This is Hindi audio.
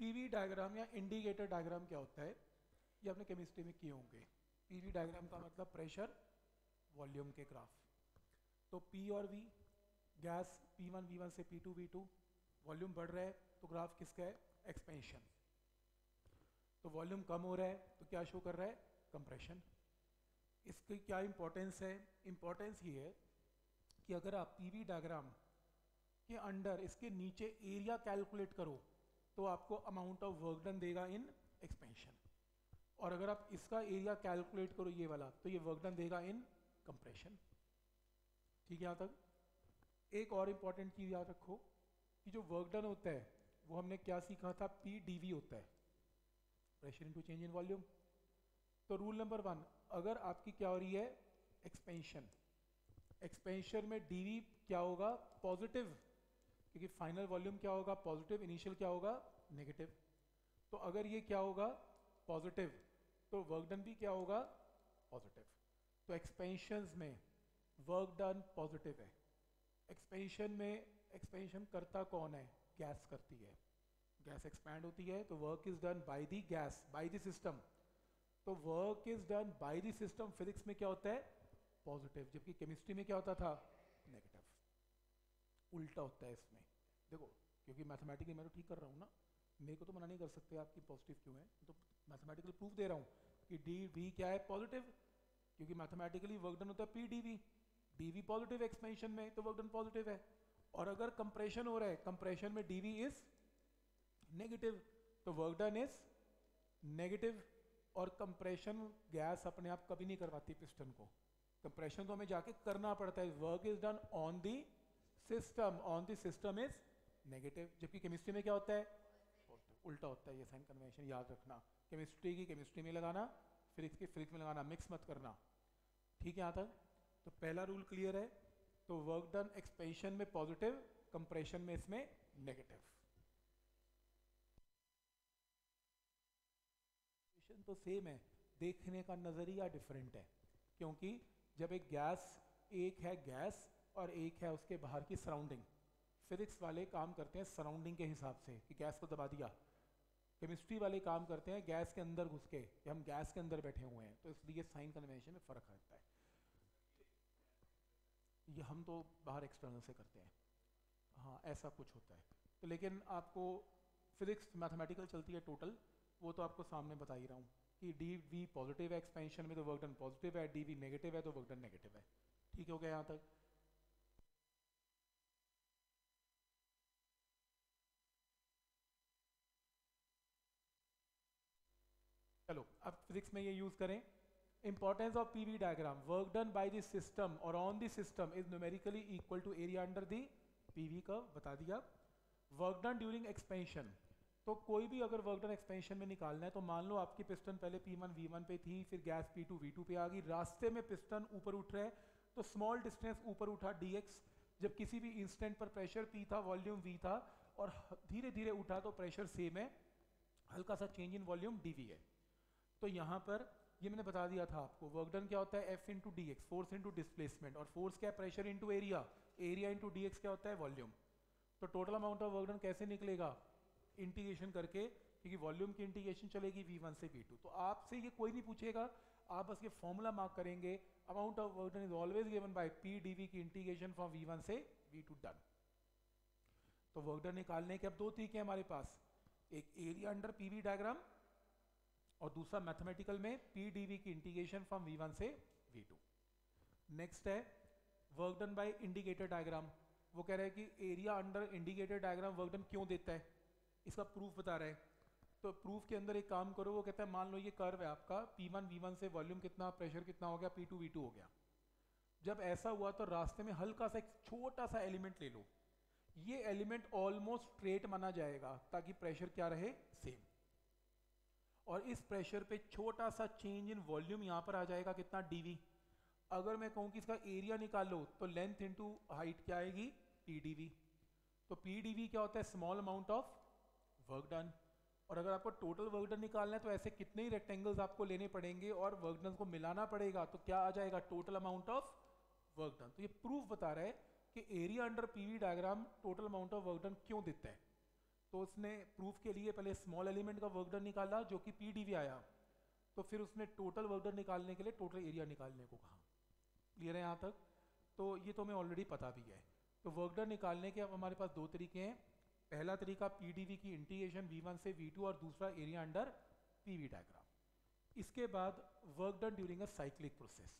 पीवी डायग्राम या इंडिकेटर डायग्राम क्या होता है? ये आपने केमिस्ट्री में किए होंगे। पीवी डायग्राम का मतलब प्रेशर वॉल्यूम के ग्राफ तो पी और V gas P one V one से P two V two volume बढ़ रहा है तो ग्राफ किसका है? एक्सपेंशन तो वॉल्यूम कम हो रहा है तो क्या शो कर रहा है? कंप्रेशन इसकी क्या इंपॉर्टेंस है? इंपॉर्टेंस ये है कि अगर आप पीवी डायग्राम के अंडर, इसके नीचे एरिया कैलकुलेट करो तो आपको अमाउंट ऑफ़ वर्क डन देगा इन एक्सपेंशन और अगर आप इसका एरिया कैलकुलेट करो ये वाला तो ये वर्क डन देगा इन कंप्रेशन ठीक है यहाँ तक? एक और इंपॉर्टेंट चीज़ याद रखो कि जो वर्क डन होता है, वो हमने क्या सीखा था? पी डी होता है। Pressure into change in volume तो रूल नंबर वन अगर आपकी क्या हो रही है? एक्सपेंशन एक्सपेंशन में डीवी क्या होगा? पॉजिटिव क्योंकि फाइनल वॉल्यूम क्या होगा? पॉजिटिव इनिशियल क्या होगा? नेगेटिव तो अगर ये क्या होगा? पॉजिटिव तो वर्क डन भी क्या होगा? पॉजिटिव तो एक्सपेंशन में वर्क डन पॉजिटिव है। एक्सपेंशन में एक्सपेंशन करता कौन है? गैस करती है। गैस एक्सपैंड होती है तो work is done by the gas by the system तो work is done by the system physics में क्या होता है? पॉजिटिव जबकि केमिस्ट्री में क्या होता था? नेगेटिव उल्टा होता है इसमें। देखो, क्योंकि मैथमेटिकली मैं तो ठीक कर रहा हूँ ना। मेरे को तो मना नहीं कर सकते आपकी पॉजिटिव क्यों है। तो मैथमेटिकल प्रूफ दे रहा हूँ कि डी वी क्या है? पॉजिटिव क्योंकि मैथमेटिकली वर्क डन होता है P D V D V positive expansion में तो वर्क डन पॉजिटिव है। और अगर कंप्रेशन हो रहा है कंप्रेशन में डी वी इज़ नेगेटिव तो वर्क डन इज़ नेगेटिव और कंप्रेशन गैस अपने आप कभी नहीं करवाती पिस्टन को। कंप्रेशन तो हमें जाके करना पड़ता है। Work is done on the system on the system is negative जबकि केमिस्ट्री में क्या होता है? उल्टा होता है ये साइन कन्वेंशन, याद रखना। केमिस्ट्री की केमिस्ट्री में लगाना फिजिक्स की फिजिक्स में लगाना मिक्स मत करना। ठीक है, यहाँ तक? तो पहला रूल क्लियर है तो वर्क डन एक्सपेंशन में पॉजिटिव कंप्रेशन में इसमें नेगेटिव तो सेम है, देखने का नज़रिया डिफरेंट है, क्योंकि जब एक गैस एक है गैस और एक है उसके बाहर की सराउंडिंग फिजिक्स वाले काम करते हैं सराउंडिंग के हिसाब से, कि गैस को दबा दिया। केमिस्ट्री वाले काम करते हैं गैस के अंदर घुस के हम गैस के अंदर बैठे हुए हैं। तो इसलिए साइन कन्वेंशन में फ़र्क रहता है। ये हम तो बाहर एक्सटर्नल से करते हैं। हाँ ऐसा कुछ होता है। तो लेकिन आपको फिजिक्स मैथमेटिकल चलती है टोटल वो तो आपको सामने बता ही रहा हूँ कि डी वी पॉजिटिव है एक्सपेंशन में तो वर्क डन पॉजिटिव है डी वी नेगेटिव है तो वर्क डन नेगेटिव है। ठीक हो गया यहाँ तक? चलो, अब फिजिक्स में ये यूज़ करें। Importance of PV diagram work done by the system और on the system is numerically equal to area under the PV का बता दिया। वर्क डन ड्यूरिंग एक्सपेंशन तो कोई भी अगर वर्क डन एक्सपेंशन में निकालना है तो मान लो आपकी पिस्टन पहले P1 V1 पे थी, फिर गैस P2 V2 पे आ गई। रास्ते में पिस्टन ऊपर उठ रहा है तो स्मॉल डिस्टेंस ऊपर उठा dx जब किसी भी इंस्टेंट पर प्रेशर P था वॉल्यूम V था, और धीरे धीरे उठा तो प्रेशर सेम है। हल्का सा चेंज इन वॉल्यूम dv है। तो यहाँ पर ये मैंने बता दिया था आपको वर्क डन क्या होता है? F into D X force into displacement और फोर्स क्या है? Pressure into area area into D क्या होता है? वॉल्यूम तो total amount of work done कैसे निकलेगा? इंटीग्रेशन करके, क्योंकि वॉल्यूम की इंटीग्रेशन चलेगी V1 से V2 तो आपसे ये कोई नहीं पूछेगा, आप बस ये फॉर्मूला मार्क करेंगे amount of work done is always given by P DV की इंटीग्रेशन फ्रॉम V1 से V2 डन तो वर्क डन निकालने के अब दो तरीके हमारे पास. एक एरिया अंडर पीवी डायग्राम और दूसरा मैथमेटिकल में पी डीवी की इंटीग्रेशन फ्रॉम वी वन से वी टू नेक्स्ट है work done by indicator diagram वो कह रहे हैं कि area under indicator diagram work done क्यों देता है? इसका प्रूफ बता रहे हैं। तो प्रूफ के अंदर एक काम करो, वो कहता है, मान लो ये कर्व है आपका P1 V1 से वॉल्यूम कितना प्रेशर कितना हो गया P2 V2 हो गया. जब ऐसा हुआ तो रास्ते में हल्का सा एक छोटा सा एलिमेंट ले लो। ये एलिमेंट ऑलमोस्ट स्ट्रेट माना जाएगा, ताकि प्रेशर क्या रहे? सेम और इस प्रेशर पे छोटा सा चेंज इन वॉल्यूम यहाँ पर आ जाएगा कितना डीवी अगर मैं कहूँ कि इसका एरिया निकाल लो तो लेंथ इंटू हाइट क्या आएगी? पीडीवी तो पीडीवी क्या होता है? Small amount of work done और अगर आपको टोटल वर्क डन निकालना है तो ऐसे कितने ही रेक्टेंगल्स आपको लेने पड़ेंगे और वर्क डन को मिलाना पड़ेगा तो क्या आ जाएगा? Total amount of work done तो ये प्रूफ बता रहा है कि area under PV diagram total amount of work done क्यों देता है। तो उसने प्रूफ के लिए पहले स्मॉल एलिमेंट का वर्क डन निकाला, जो कि पी आया। तो फिर उसने टोटल वर्क डन निकालने के लिए टोटल एरिया निकालने को कहा। क्लियर है यहाँ तक? तो ये तो हमें ऑलरेडी पता भी है। तो वर्क डन निकालने के अब हमारे पास दो तरीके हैं। पहला तरीका पीडीवी की इंटीग्रेशन वी से वी और दूसरा एरिया अंडर पी डायग्राम इसके बाद work done during a cyclic process